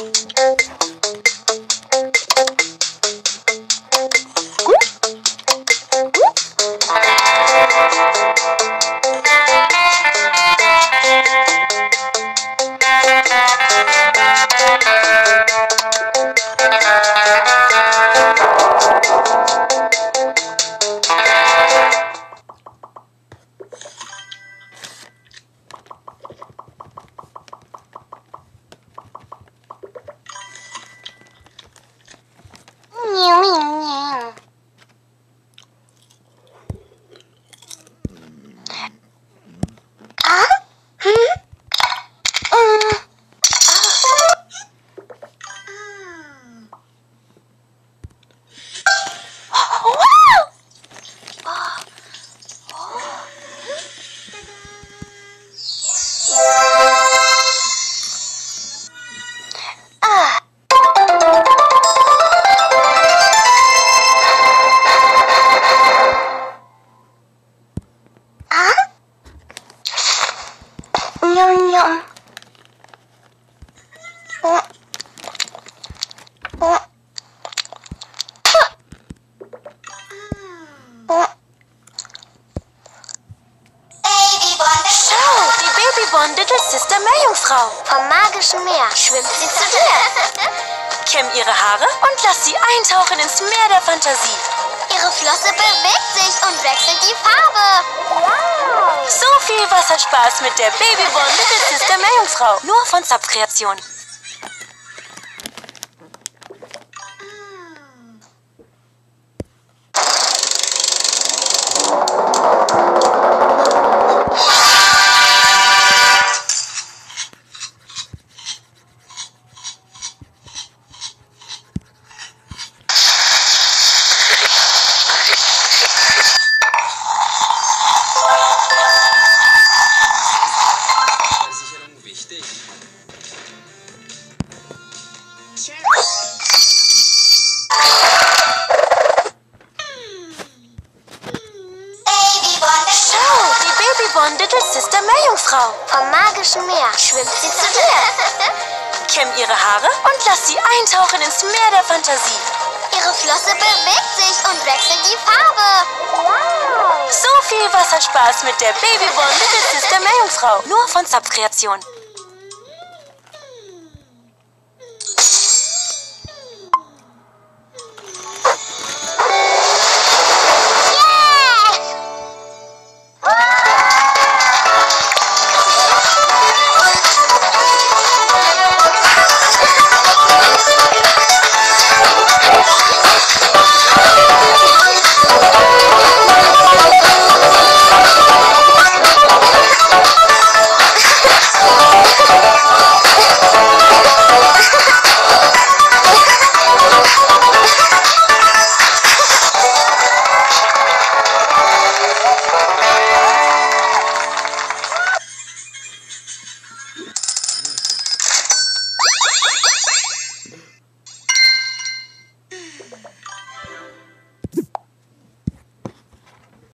Thank you. Von Little Sister Vom magischen Meer schwimmt sie zu dir. Kämm ihre Haare und lass sie eintauchen ins Meer der Fantasie. Ihre Flosse und wechselt die Farbe. Wow. So viel Wasserspaß mit der Babyborn Little Sister Meerjungfrau. Nur von Zapfkreation. Von Little Sister Meerjungfrau. Vom magischen Meer schwimmt sie zu dir. Kämm ihre Haare und lass sie eintauchen ins Meer der Fantasie. Ihre Flosse bewegt sich und wechselt die Farbe. Wow. So viel Wasserspaß mit der Babyborn Little Sister Meerjungfrau. Nur von Zapfkreation.